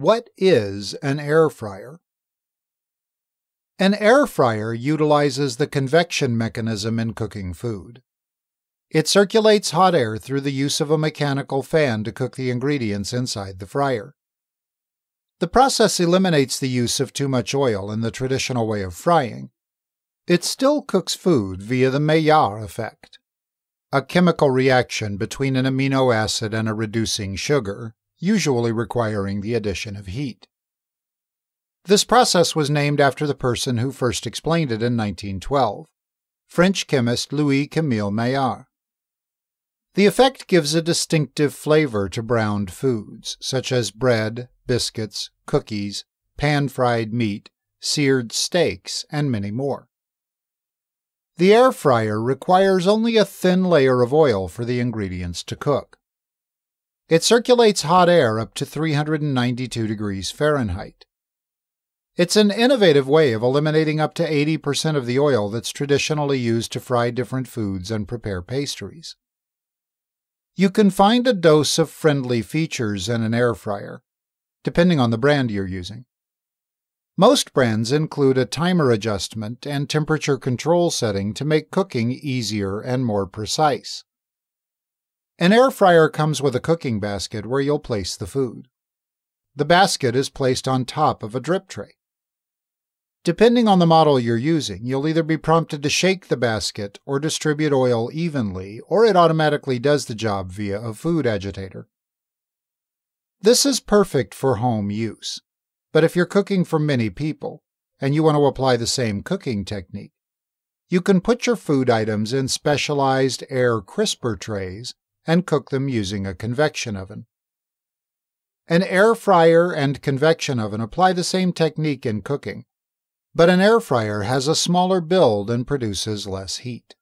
What is an air fryer? An air fryer utilizes the convection mechanism in cooking food. It circulates hot air through the use of a mechanical fan to cook the ingredients inside the fryer. The process eliminates the use of too much oil in the traditional way of frying. It still cooks food via the Maillard effect, a chemical reaction between an amino acid and a reducing sugar, usually requiring the addition of heat. This process was named after the person who first explained it in 1912, French chemist Louis Camille Maillard. The effect gives a distinctive flavor to browned foods, such as bread, biscuits, cookies, pan fried meat, seared steaks, and many more. The air fryer requires only a thin layer of oil for the ingredients to cook. It circulates hot air up to 392 degrees Fahrenheit. It's an innovative way of eliminating up to 80% of the oil that's traditionally used to fry different foods and prepare pastries. You can find a dose of friendly features in an air fryer, depending on the brand you're using. Most brands include a timer adjustment and temperature control setting to make cooking easier and more precise. An air fryer comes with a cooking basket where you'll place the food. The basket is placed on top of a drip tray. Depending on the model you're using, you'll either be prompted to shake the basket or distribute oil evenly, or it automatically does the job via a food agitator. This is perfect for home use, but if you're cooking for many people and you want to apply the same cooking technique, you can put your food items in specialized air crisper trays and cook them using a convection oven. An air fryer and convection oven apply the same technique in cooking, but an air fryer has a smaller build and produces less heat.